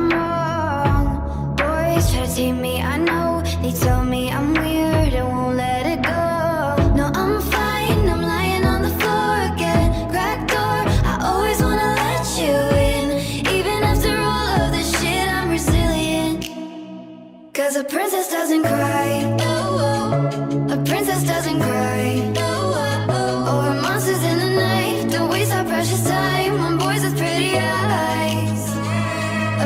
I'm wrong. Boys try to tame me, I know. They tell me I'm weird and won't let it go. No, I'm fine, I'm lying on the floor again. Crack door, I always wanna let you in. Even after all of this shit, I'm resilient. Cause a princess doesn't cry. Oh, oh. A princess doesn't cry.